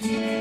Yeah.